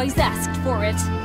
boys asked for it.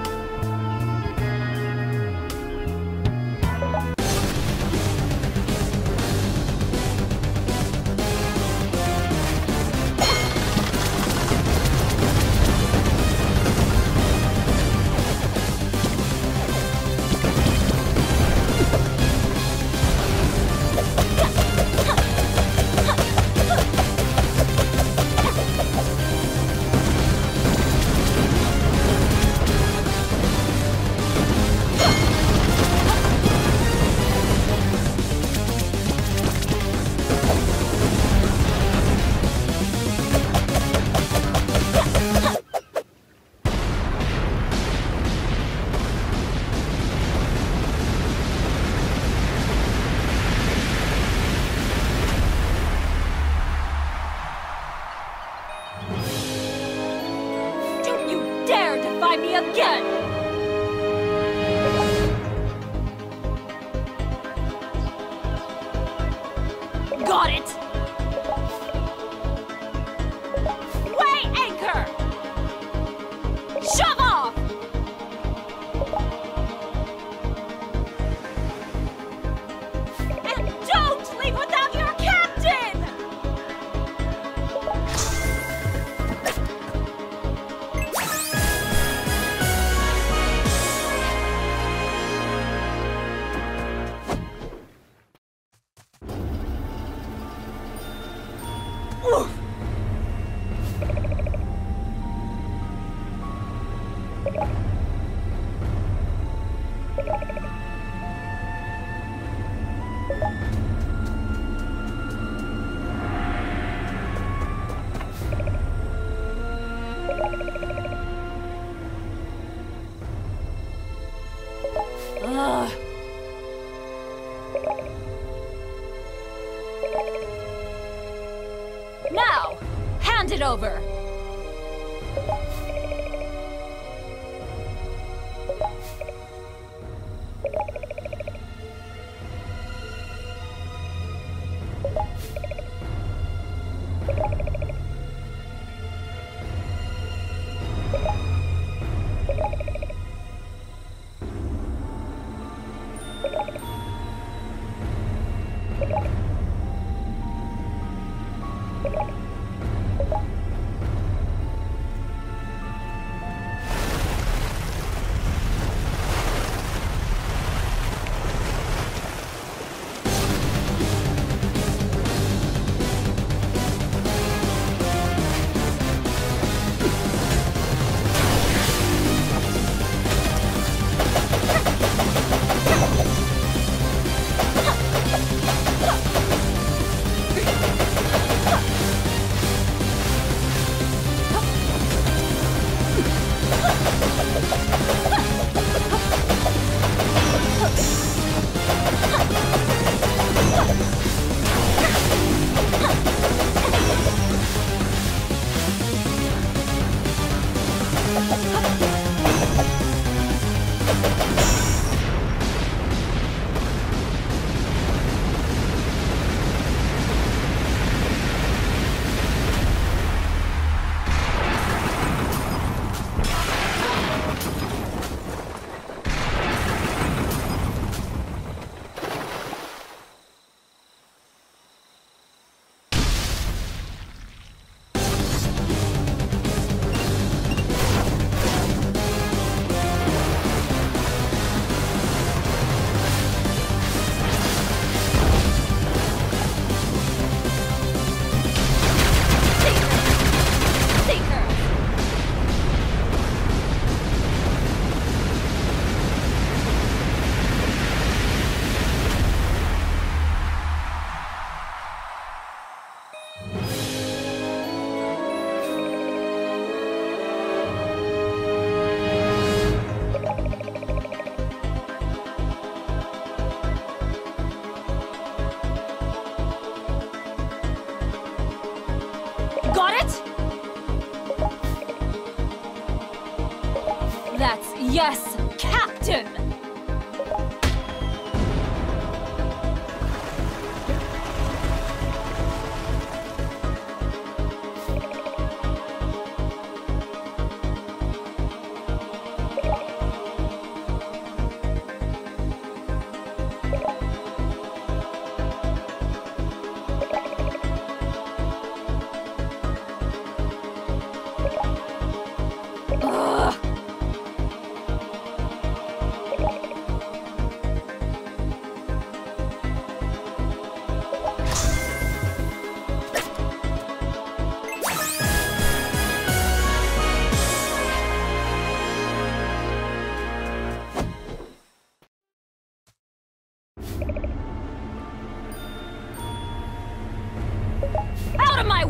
Now, hand it over.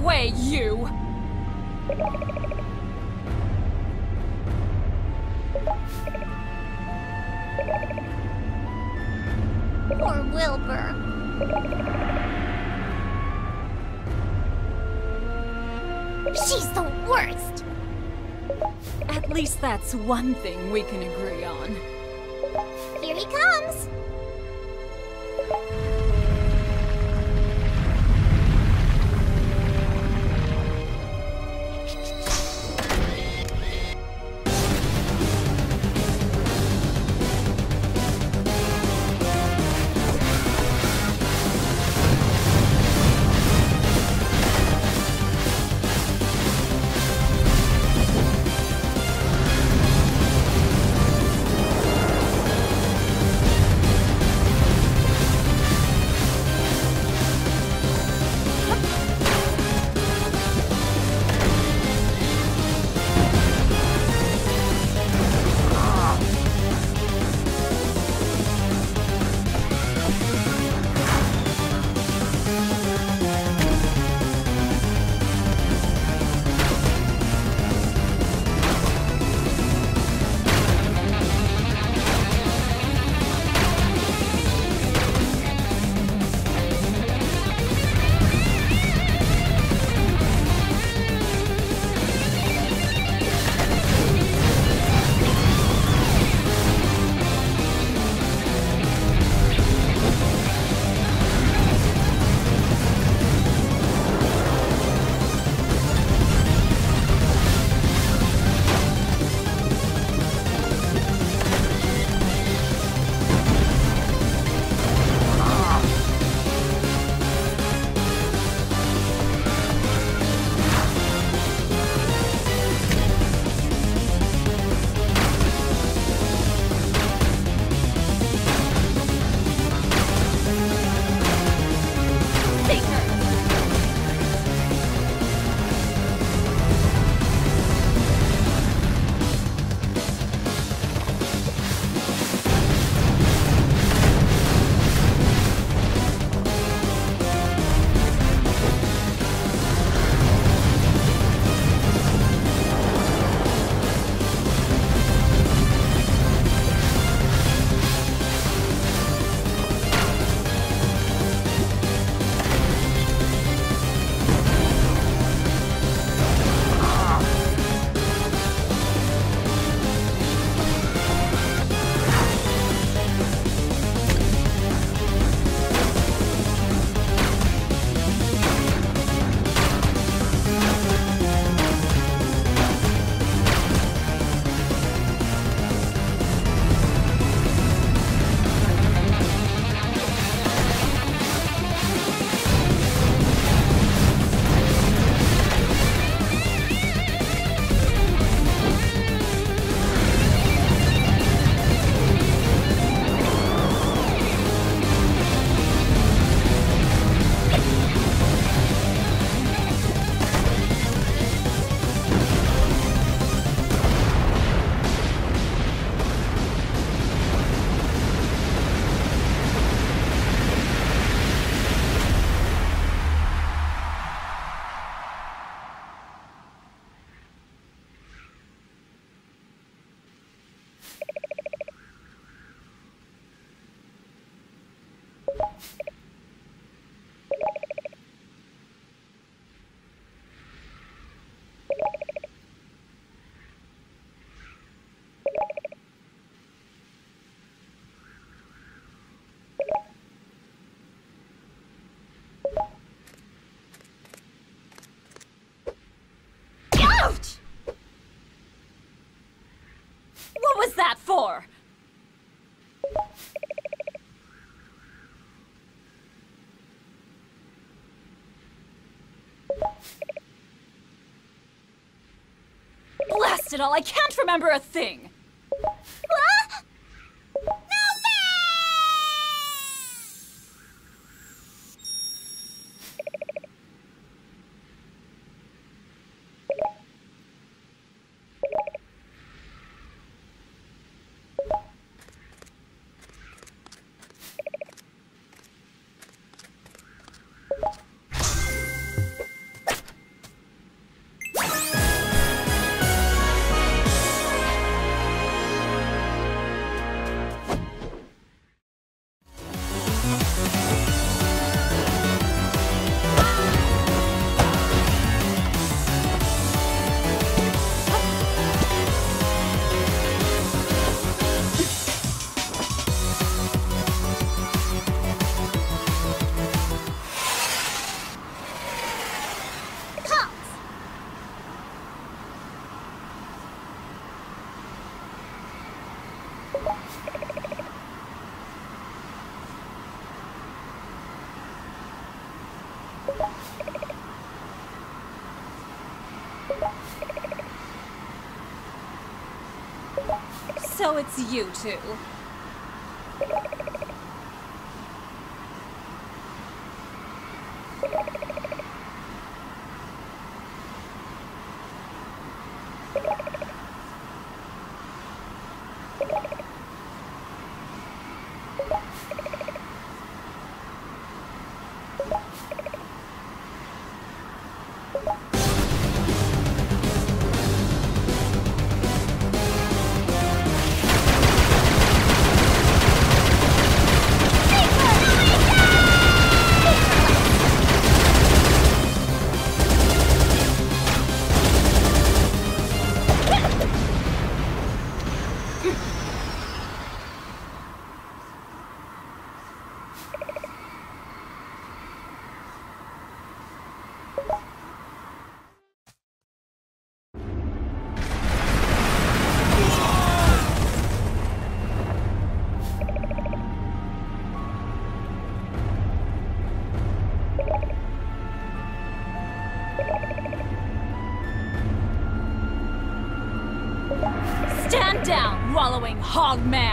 Way, you! Poor Wilbur. She's the worst! At least that's one thing we can agree on. Here he comes! For? Blast it all, I can't remember a thing! So it's you two. Wallowing man!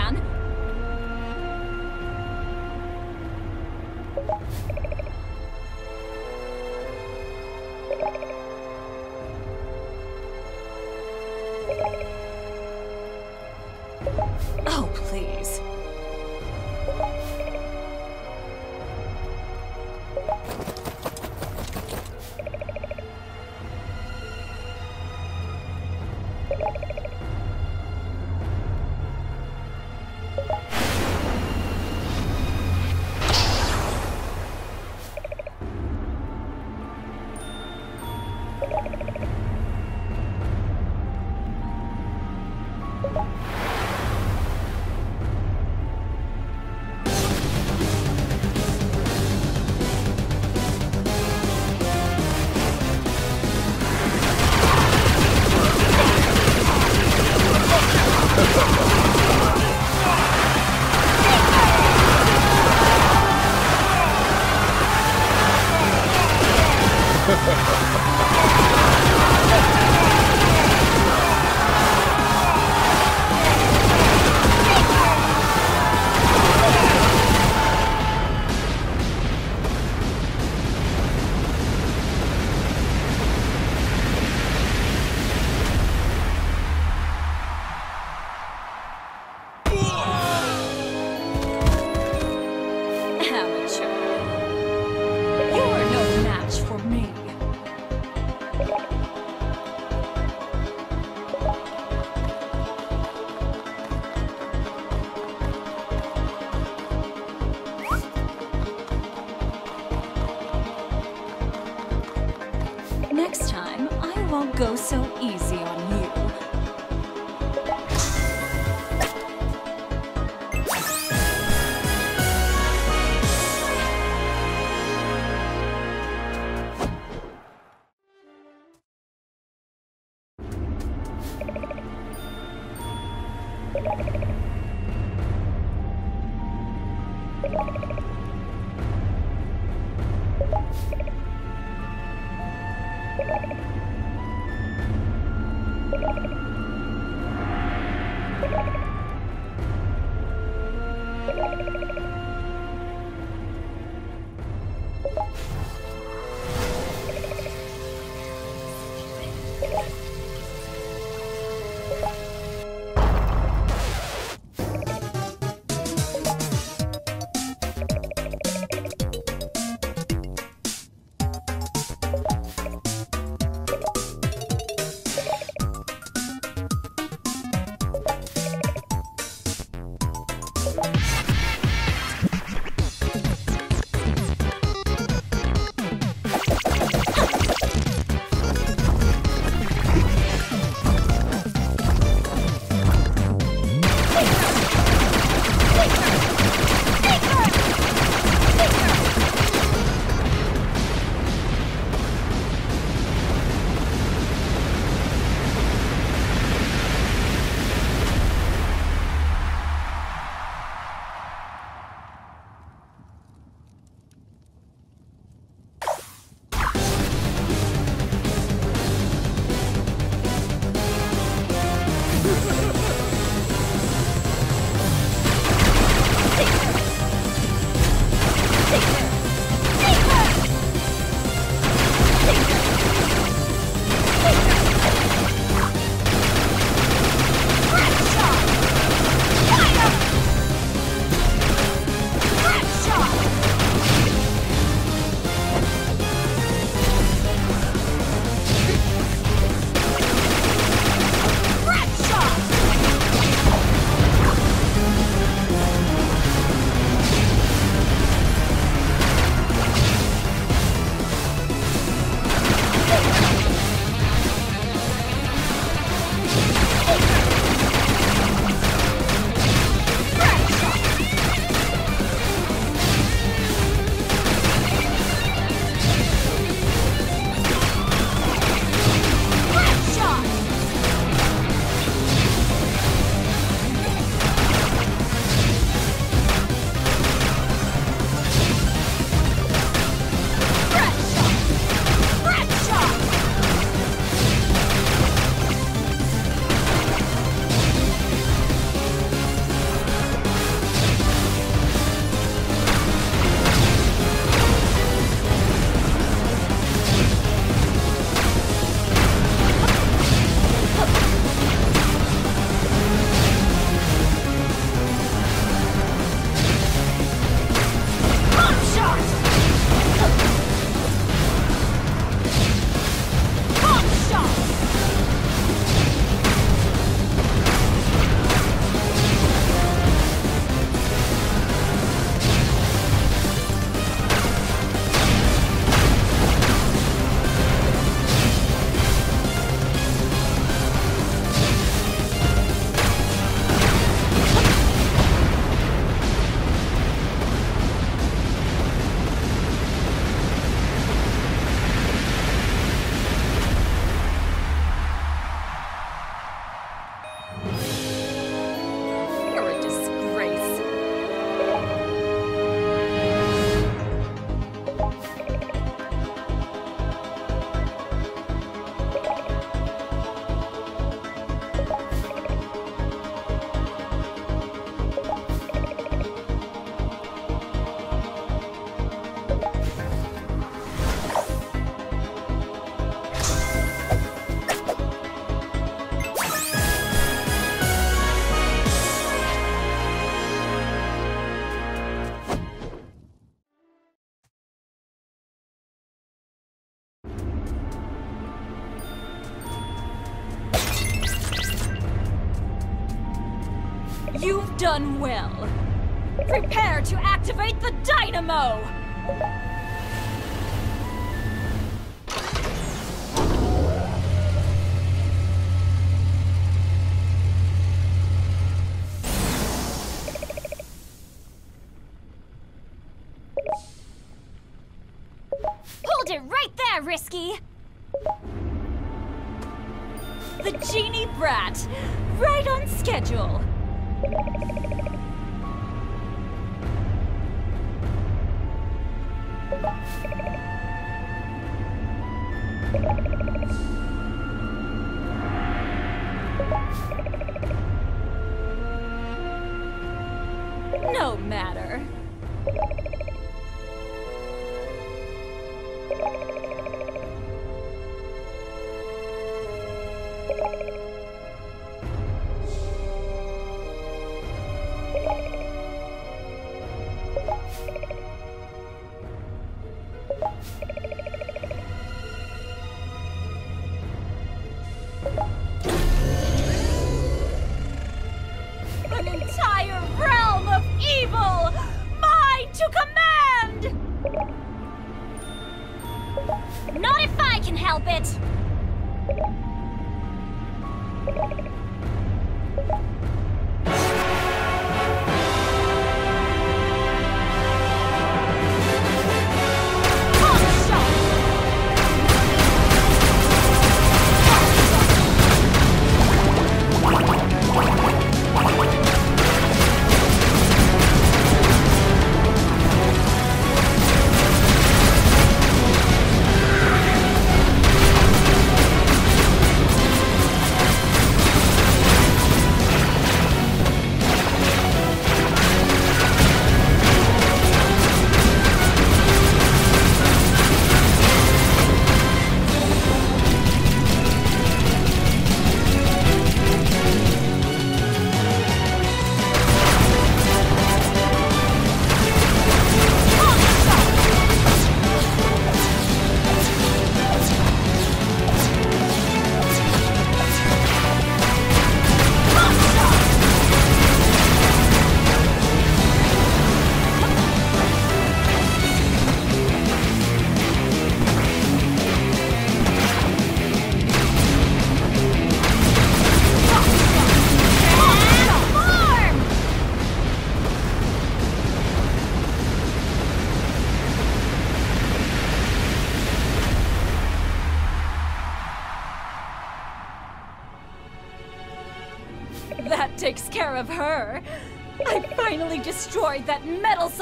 Prepare to activate the dynamo! Hold it right there, Risky! The Genie Brat! Right on schedule! An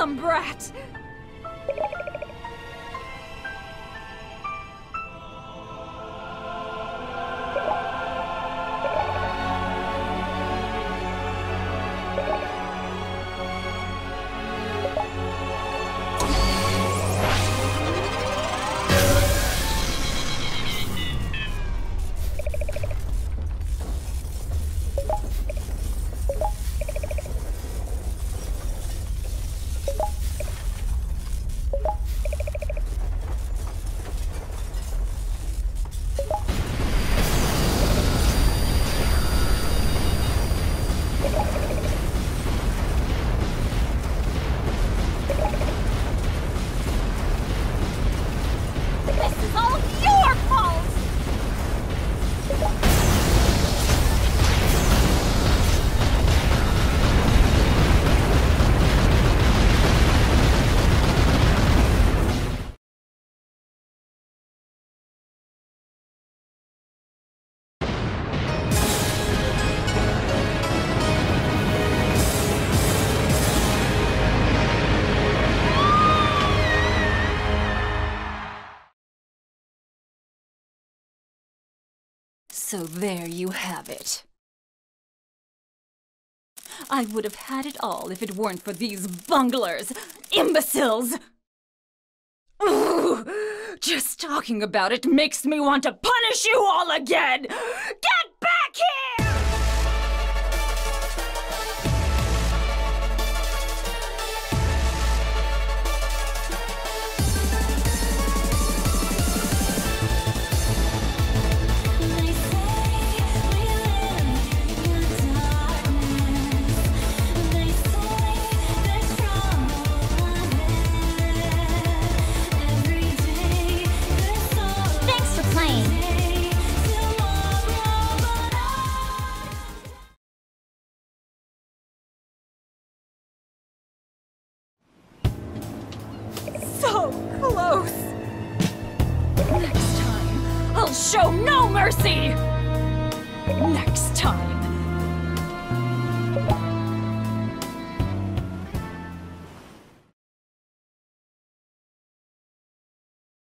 meddlesome brat. So there you have it. I would have had it all if it weren't for these bunglers, imbeciles. Ooh, just talking about it makes me want to punish you all again. Get back here!